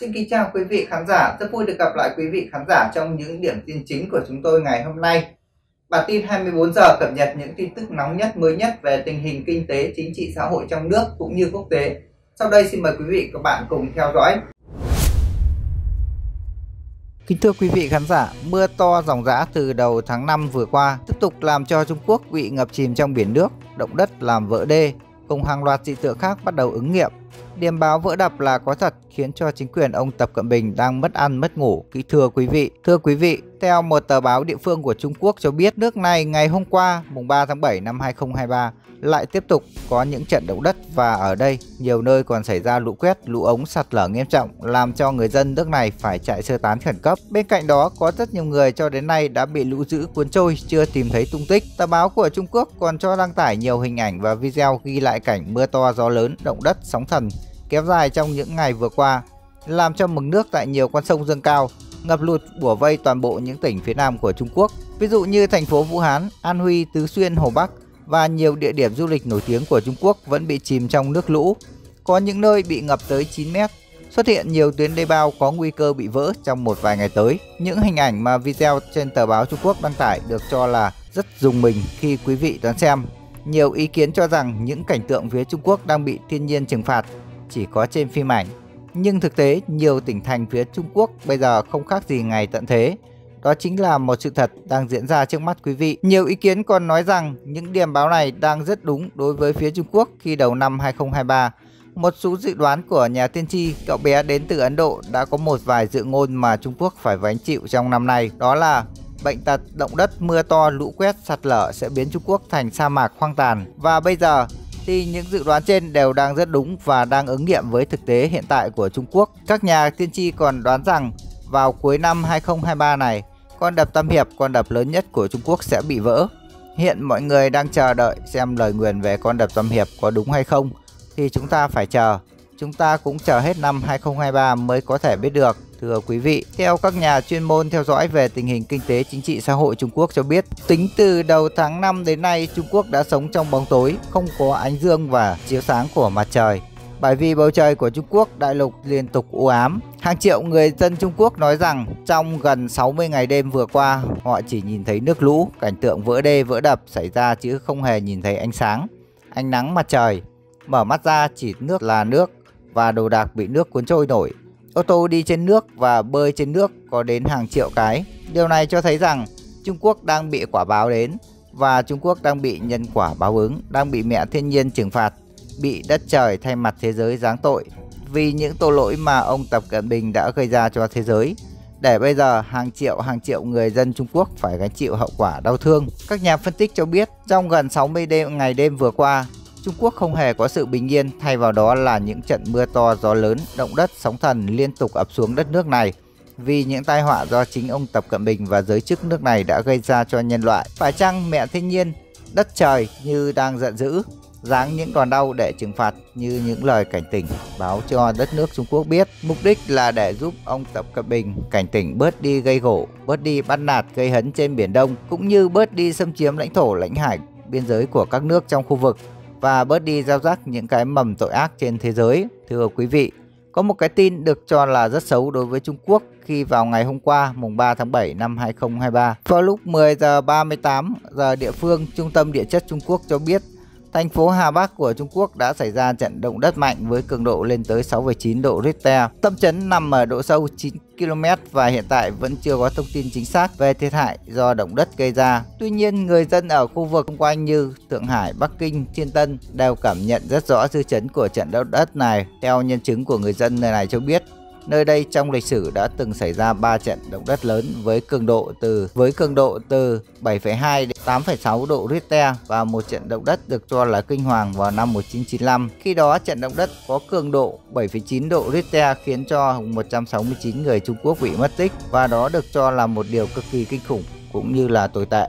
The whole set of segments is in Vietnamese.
Xin kính chào quý vị khán giả, rất vui được gặp lại quý vị khán giả trong những điểm tin chính của chúng tôi ngày hôm nay. Bản tin 24 giờ cập nhật những tin tức nóng nhất mới nhất về tình hình kinh tế, chính trị xã hội trong nước cũng như quốc tế. Sau đây xin mời quý vị và các bạn cùng theo dõi. Kính thưa quý vị khán giả, mưa to dòng dã từ đầu tháng 5 vừa qua tiếp tục làm cho Trung Quốc bị ngập chìm trong biển nước, động đất làm vỡ đê, cùng hàng loạt dị tượng khác bắt đầu ứng nghiệm. Điểm báo vỡ đập là có thật khiến cho chính quyền ông Tập Cận Bình đang mất ăn mất ngủ. Kính thưa quý vị, thưa quý vị, theo một tờ báo địa phương của Trung Quốc cho biết nước này ngày hôm qua, mùng 3 tháng 7 năm 2023, lại tiếp tục có những trận động đất và ở đây nhiều nơi còn xảy ra lũ quét, lũ ống sạt lở nghiêm trọng làm cho người dân nước này phải chạy sơ tán khẩn cấp. Bên cạnh đó có rất nhiều người cho đến nay đã bị lũ dữ cuốn trôi chưa tìm thấy tung tích. Tờ báo của Trung Quốc còn cho đăng tải nhiều hình ảnh và video ghi lại cảnh mưa to gió lớn, động đất, sóng thần kéo dài trong những ngày vừa qua, làm cho mực nước tại nhiều con sông dâng cao, ngập lụt bủa vây toàn bộ những tỉnh phía nam của Trung Quốc. Ví dụ như thành phố Vũ Hán, An Huy, Tứ Xuyên, Hồ Bắc và nhiều địa điểm du lịch nổi tiếng của Trung Quốc vẫn bị chìm trong nước lũ. Có những nơi bị ngập tới 9 mét, xuất hiện nhiều tuyến đê bao có nguy cơ bị vỡ trong một vài ngày tới. Những hình ảnh mà video trên tờ báo Trung Quốc đăng tải được cho là rất dùng mình khi quý vị đón xem. Nhiều ý kiến cho rằng những cảnh tượng phía Trung Quốc đang bị thiên nhiên trừng phạt chỉ có trên phim ảnh. Nhưng thực tế, nhiều tỉnh thành phía Trung Quốc bây giờ không khác gì ngày tận thế. Đó chính là một sự thật đang diễn ra trước mắt quý vị. Nhiều ý kiến còn nói rằng những điểm báo này đang rất đúng đối với phía Trung Quốc khi đầu năm 2023. Một số dự đoán của nhà tiên tri, cậu bé đến từ Ấn Độ đã có một vài dự ngôn mà Trung Quốc phải gánh chịu trong năm nay. Đó là bệnh tật, động đất, mưa to, lũ quét, sạt lở sẽ biến Trung Quốc thành sa mạc hoang tàn. Và bây giờ, thì những dự đoán trên đều đang rất đúng và đang ứng nghiệm với thực tế hiện tại của Trung Quốc. Các nhà tiên tri còn đoán rằng vào cuối năm 2023 này, con đập Tam Hiệp, con đập lớn nhất của Trung Quốc sẽ bị vỡ. Hiện mọi người đang chờ đợi xem lời nguyền về con đập Tam Hiệp có đúng hay không thì chúng ta phải chờ. Chúng ta cũng chờ hết năm 2023 mới có thể biết được. Thưa quý vị, theo các nhà chuyên môn theo dõi về tình hình kinh tế chính trị xã hội Trung Quốc cho biết, tính từ đầu tháng 5 đến nay, Trung Quốc đã sống trong bóng tối, không có ánh dương và chiếu sáng của mặt trời. Bởi vì bầu trời của Trung Quốc đại lục liên tục u ám, hàng triệu người dân Trung Quốc nói rằng trong gần 60 ngày đêm vừa qua, họ chỉ nhìn thấy nước lũ, cảnh tượng vỡ đê vỡ đập xảy ra chứ không hề nhìn thấy ánh sáng, ánh nắng mặt trời. Mở mắt ra chỉ nước là nước và đồ đạc bị nước cuốn trôi nổi. Ô tô đi trên nước và bơi trên nước có đến hàng triệu cái. Điều này cho thấy rằng Trung Quốc đang bị quả báo đến và Trung Quốc đang bị nhân quả báo ứng, đang bị mẹ thiên nhiên trừng phạt, bị đất trời thay mặt thế giới giáng tội vì những tội lỗi mà ông Tập Cận Bình đã gây ra cho thế giới. Để bây giờ hàng triệu hàng triệu người dân Trung Quốc phải gánh chịu hậu quả đau thương. Các nhà phân tích cho biết trong gần 60 đêm ngày đêm vừa qua, Trung Quốc không hề có sự bình yên, thay vào đó là những trận mưa to, gió lớn, động đất, sóng thần liên tục ập xuống đất nước này vì những tai họa do chính ông Tập Cận Bình và giới chức nước này đã gây ra cho nhân loại. Phải chăng mẹ thiên nhiên, đất trời như đang giận dữ, giáng những đòn đau để trừng phạt như những lời cảnh tỉnh báo cho đất nước Trung Quốc biết. Mục đích là để giúp ông Tập Cận Bình cảnh tỉnh bớt đi gây gỗ, bớt đi bắt nạt gây hấn trên Biển Đông, cũng như bớt đi xâm chiếm lãnh thổ lãnh hải biên giới của các nước trong khu vực và bớt đi gieo rắc những cái mầm tội ác trên thế giới. Thưa quý vị, có một cái tin được cho là rất xấu đối với Trung Quốc khi vào ngày hôm qua mùng 3 tháng 7 năm 2023 vào lúc 10 giờ 38 giờ địa phương Trung tâm Địa chất Trung Quốc cho biết Thành phố Hà Bắc của Trung Quốc đã xảy ra trận động đất mạnh với cường độ lên tới 6,9 độ Richter. Tâm chấn nằm ở độ sâu 9 km và hiện tại vẫn chưa có thông tin chính xác về thiệt hại do động đất gây ra. Tuy nhiên, người dân ở khu vực xung quanh như Thượng Hải, Bắc Kinh, Thiên Tân đều cảm nhận rất rõ dư chấn của trận động đất này. Theo nhân chứng của người dân nơi này cho biết, Nơi đây trong lịch sử đã từng xảy ra 3 trận động đất lớn với cường độ từ với cường độ từ 7,2 đến 8,6 độ Richter và một trận động đất được cho là kinh hoàng vào năm 1995. Khi đó trận động đất có cường độ 7,9 độ Richter khiến cho 169 người Trung Quốc bị mất tích và đó được cho là một điều cực kỳ kinh khủng cũng như là tồi tệ.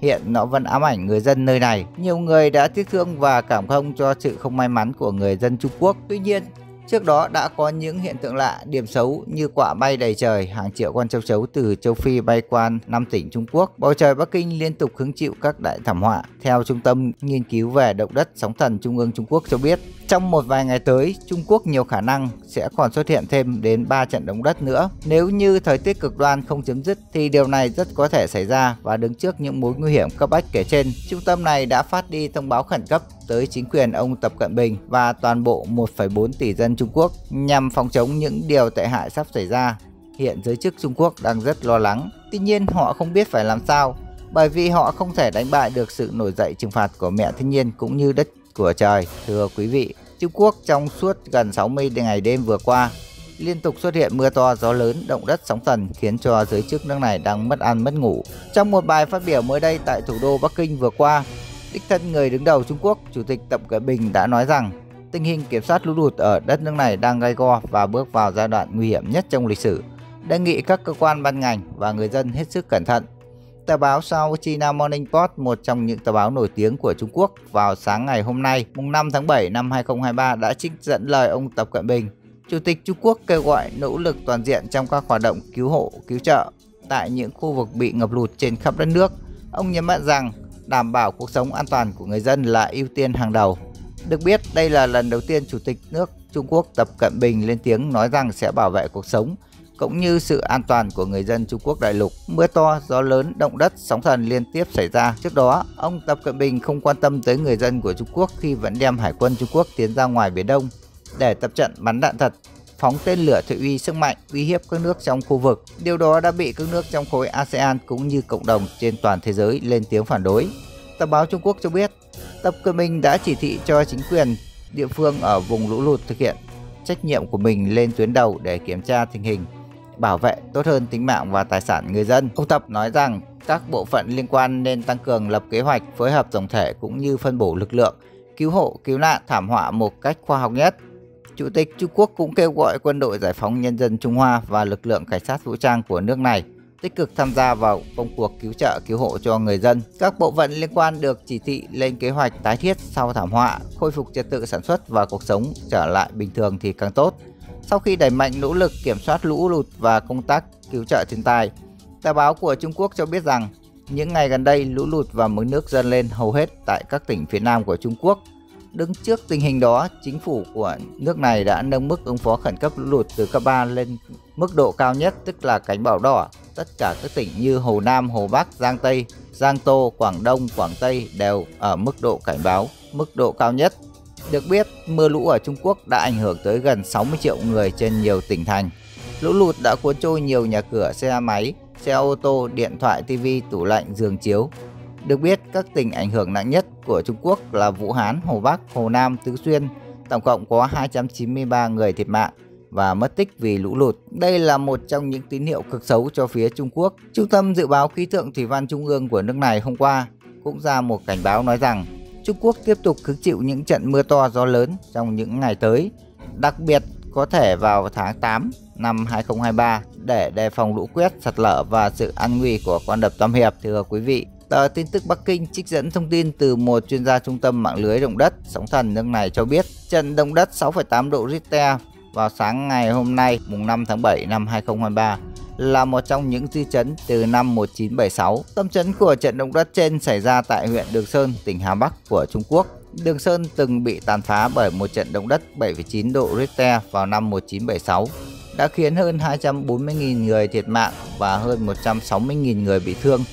Hiện nó vẫn ám ảnh người dân nơi này. Nhiều người đã tiếc thương và cảm thông cho sự không may mắn của người dân Trung Quốc. Tuy nhiên, Trước đó đã có những hiện tượng lạ, điểm xấu như quả bay đầy trời, hàng triệu con châu chấu từ châu Phi bay qua năm tỉnh Trung Quốc. Bầu trời Bắc Kinh liên tục hứng chịu các đại thảm họa. Theo Trung tâm Nghiên cứu về động đất sóng thần Trung ương Trung Quốc cho biết, trong một vài ngày tới, Trung Quốc nhiều khả năng sẽ còn xuất hiện thêm đến 3 trận động đất nữa. Nếu như thời tiết cực đoan không chấm dứt thì điều này rất có thể xảy ra và đứng trước những mối nguy hiểm cấp bách kể trên. Trung tâm này đã phát đi thông báo khẩn cấp tới chính quyền ông Tập Cận Bình và toàn bộ 1,4 tỷ dân Trung Quốc nhằm phòng chống những điều tệ hại sắp xảy ra. Hiện giới chức Trung Quốc đang rất lo lắng, tuy nhiên họ không biết phải làm sao bởi vì họ không thể đánh bại được sự nổi dậy trừng phạt của mẹ thiên nhiên cũng như đất của trời. Thưa quý vị, Trung Quốc trong suốt gần 60 ngày đêm vừa qua liên tục xuất hiện mưa to, gió lớn, động đất, sóng thần khiến cho giới chức nước này đang mất ăn mất ngủ. Trong một bài phát biểu mới đây tại thủ đô Bắc Kinh vừa qua, đích thân người đứng đầu Trung Quốc, Chủ tịch Tập Cận Bình đã nói rằng tình hình kiểm soát lũ lụt ở đất nước này đang gai go và bước vào giai đoạn nguy hiểm nhất trong lịch sử. Đề nghị các cơ quan ban ngành và người dân hết sức cẩn thận Tờ báo South China Morning Post, một trong những tờ báo nổi tiếng của Trung Quốc, vào sáng ngày hôm nay, mùng 5 tháng 7 năm 2023 đã trích dẫn lời ông Tập Cận Bình. Chủ tịch Trung Quốc kêu gọi nỗ lực toàn diện trong các hoạt động cứu hộ, cứu trợ tại những khu vực bị ngập lụt trên khắp đất nước. Ông nhấn mạnh rằng đảm bảo cuộc sống an toàn của người dân là ưu tiên hàng đầu. Được biết, đây là lần đầu tiên Chủ tịch nước Trung Quốc Tập Cận Bình lên tiếng nói rằng sẽ bảo vệ cuộc sống, cũng như sự an toàn của người dân Trung Quốc đại lục. Mưa to, gió lớn, động đất, sóng thần liên tiếp xảy ra. Trước đó, ông Tập Cận Bình không quan tâm tới người dân của Trung Quốc khi vẫn đem hải quân Trung Quốc tiến ra ngoài Biển Đông để tập trận bắn đạn thật phóng tên lửa thị uy sức mạnh uy hiếp các nước trong khu vực. Điều đó đã bị các nước trong khối ASEAN cũng như cộng đồng trên toàn thế giới lên tiếng phản đối. Tờ báo Trung Quốc cho biết, Tập Cận Bình đã chỉ thị cho chính quyền địa phương ở vùng lũ lụt thực hiện trách nhiệm của mình lên tuyến đầu để kiểm tra tình hình bảo vệ tốt hơn tính mạng và tài sản người dân. Ông Tập nói rằng các bộ phận liên quan nên tăng cường lập kế hoạch phối hợp tổng thể cũng như phân bổ lực lượng cứu hộ, cứu nạn thảm họa một cách khoa học nhất. Chủ tịch Trung Quốc cũng kêu gọi quân đội giải phóng nhân dân Trung Hoa và lực lượng cảnh sát vũ trang của nước này tích cực tham gia vào công cuộc cứu trợ cứu hộ cho người dân. Các bộ phận liên quan được chỉ thị lên kế hoạch tái thiết sau thảm họa, khôi phục trật tự sản xuất và cuộc sống trở lại bình thường thì càng tốt. Sau khi đẩy mạnh nỗ lực kiểm soát lũ lụt và công tác cứu trợ thiên tai, tờ báo của Trung Quốc cho biết rằng những ngày gần đây lũ lụt và mực nước dâng lên hầu hết tại các tỉnh phía nam của Trung Quốc. Đứng trước tình hình đó, chính phủ của nước này đã nâng mức ứng phó khẩn cấp lũ lụt từ cấp 3 lên mức độ cao nhất tức là cảnh báo đỏ. Tất cả các tỉnh như Hồ Nam, Hồ Bắc, Giang Tây, Giang Tô, Quảng Đông, Quảng Tây đều ở mức độ cảnh báo, mức độ cao nhất được biết, mưa lũ ở Trung Quốc đã ảnh hưởng tới gần 60 triệu người trên nhiều tỉnh thành. Lũ lụt đã cuốn trôi nhiều nhà cửa, xe máy, xe ô tô, điện thoại, TV, tủ lạnh, giường chiếu. Được biết, các tỉnh ảnh hưởng nặng nhất của Trung Quốc là Vũ Hán, Hồ Bắc, Hồ Nam, Tứ Xuyên. Tổng cộng có 293 người thiệt mạng và mất tích vì lũ lụt. Đây là một trong những tín hiệu cực xấu cho phía Trung Quốc. Trung tâm Dự báo Khí tượng Thủy văn Trung ương của nước này hôm qua cũng ra một cảnh báo nói rằng Trung Quốc tiếp tục hứng chịu những trận mưa to gió lớn trong những ngày tới, đặc biệt có thể vào tháng 8 năm 2023 để đề phòng lũ quét, sạt lở và sự an nguy của con đập Tam Hiệp. Thưa quý vị, tờ tin tức Bắc Kinh trích dẫn thông tin từ một chuyên gia trung tâm mạng lưới động đất sóng thần nước này cho biết trận động đất 6,8 độ Richter vào sáng ngày hôm nay mùng 5 tháng 7 năm 2023 là một trong những dư chấn từ năm 1976. Tâm chấn của trận động đất trên xảy ra tại huyện Đường Sơn, tỉnh Hà Bắc của Trung Quốc. Đường Sơn từng bị tàn phá bởi một trận động đất 7,9 độ Richter vào năm 1976 đã khiến hơn 240.000 người thiệt mạng và hơn 160.000 người bị thương.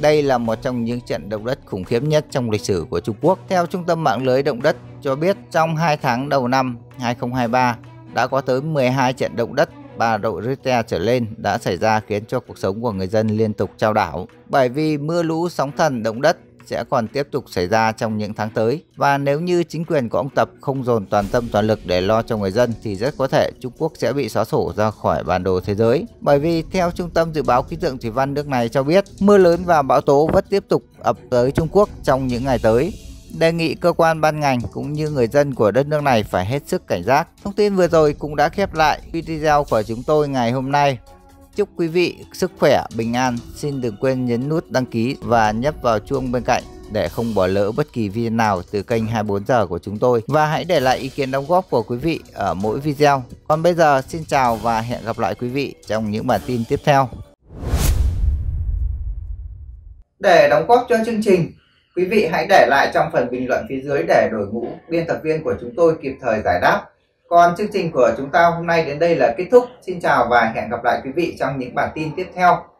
Đây là một trong những trận động đất khủng khiếp nhất trong lịch sử của Trung Quốc. Theo Trung tâm mạng lưới động đất cho biết trong 2 tháng đầu năm 2023 đã có tới 12 trận động đất 3 độ Richter trở lên đã xảy ra khiến cho cuộc sống của người dân liên tục trao đảo. Bởi vì mưa lũ, sóng thần, động đất sẽ còn tiếp tục xảy ra trong những tháng tới và nếu như chính quyền của ông Tập không dồn toàn tâm, toàn lực để lo cho người dân thì rất có thể Trung Quốc sẽ bị xóa sổ ra khỏi bản đồ thế giới. Bởi vì theo Trung tâm Dự báo Khí tượng Thủy văn nước này cho biết, mưa lớn và bão tố vẫn tiếp tục ập tới Trung Quốc trong những ngày tới đề nghị cơ quan ban ngành cũng như người dân của đất nước này phải hết sức cảnh giác. Thông tin vừa rồi cũng đã khép lại video của chúng tôi ngày hôm nay. Chúc quý vị sức khỏe, bình an. Xin đừng quên nhấn nút đăng ký và nhấp vào chuông bên cạnh để không bỏ lỡ bất kỳ video nào từ kênh 24 giờ của chúng tôi. Và hãy để lại ý kiến đóng góp của quý vị ở mỗi video. Còn bây giờ xin chào và hẹn gặp lại quý vị trong những bản tin tiếp theo. Để đóng góp cho chương trình Quý vị hãy để lại trong phần bình luận phía dưới để đội ngũ biên tập viên của chúng tôi kịp thời giải đáp. Còn chương trình của chúng ta hôm nay đến đây là kết thúc. Xin chào và hẹn gặp lại quý vị trong những bản tin tiếp theo.